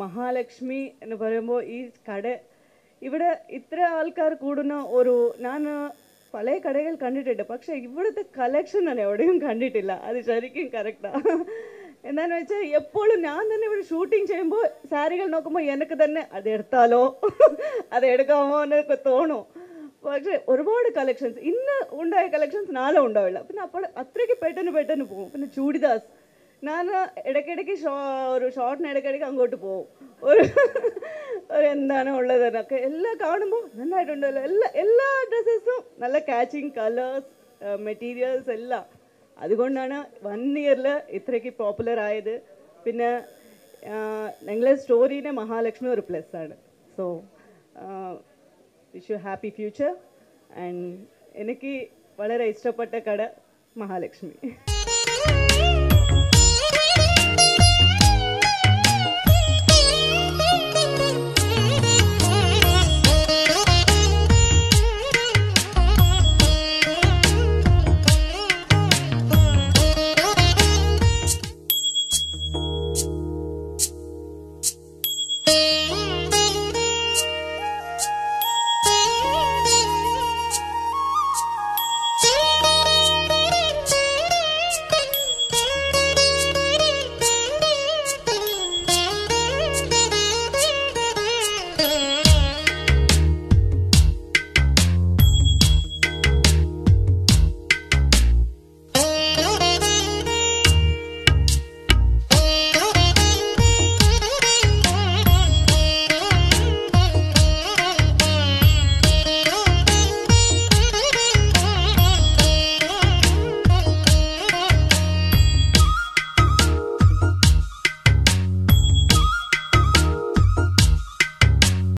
മഹാലക്ഷ്മി എന്ന് പറയുമ്പോൾ ഈ കട ഇവിടെ ഇത്ര ആൾക്കാർ കൂടുന്ന ഒരു ഞാൻ പല കടകൾ കണ്ടിട്ടുണ്ട്. പക്ഷേ ഇവിടുത്തെ കളക്ഷൻ ഞാൻ എവിടെയും കണ്ടിട്ടില്ല. അത് ശരിക്കും കറക്റ്റാണ് എന്താണെന്ന് വെച്ചാൽ എപ്പോഴും ഞാൻ തന്നെ ഇവിടെ ഷൂട്ടിംഗ് ചെയ്യുമ്പോൾ സാരികൾ നോക്കുമ്പോൾ എനിക്ക് തന്നെ അത് എടുത്താലോ? അത് എടുക്കാമോ എന്നൊക്കെ തോന്നും. പക്ഷേ ഒരുപാട് കളക്ഷൻസ് ഇന്ന് ഉണ്ടായ കളക്ഷൻസ് നാളെ ഉണ്ടാവില്ല. പിന്നെ അപ്പോൾ അത്രയ്ക്ക് പെട്ടെന്ന് പെട്ടെന്ന് പോകും. പിന്നെ ചൂടിദാസ്. ഞാൻ ഇടയ്ക്കിടയ്ക്ക് ഒരു ഷോർട്ടിന് ഇടയ്ക്കിടയ്ക്ക് അങ്ങോട്ട് പോകും ഒരു ഒരു എന്താണ് ഉള്ളതെന്നൊക്കെ എല്ലാം കാണുമ്പോൾ നന്നായിട്ടുണ്ടല്ലോ. എല്ലാ എല്ലാ ഡ്രസ്സസും നല്ല കാച്ചിങ് കളേഴ്സ് മെറ്റീരിയൽസ് എല്ലാം. അതുകൊണ്ടാണ് വൺ ഇയറിൽ ഇത്രയ്ക്ക് പോപ്പുലർ ആയത്. പിന്നെ ഞങ്ങളെ സ്റ്റോറീനെ മഹാലക്ഷ്മി ഒരു പ്ലസ് ആണ്. So wish you happy future and എനിക്ക് വളരെ ഇഷ്ടപ്പെട്ട കട മഹാലക്ഷ്മി.